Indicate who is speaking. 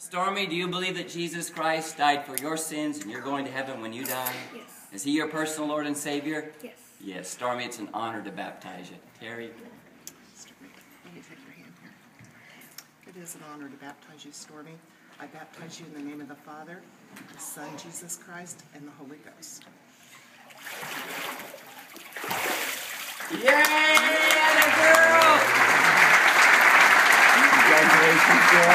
Speaker 1: Stormy, do you believe that Jesus Christ died for your sins and you're going to heaven when you die?
Speaker 2: Yes.
Speaker 1: Is he your personal Lord and Savior?
Speaker 2: Yes.
Speaker 1: Yes, Stormy, it's an honor to baptize you. Terry?
Speaker 3: Stormy, let me take your hand here. It is an honor to baptize you, Stormy. I baptize you in the name of the Father, the Son, Jesus Christ, and the Holy Ghost.
Speaker 1: Yay! girl! Congratulations, girl.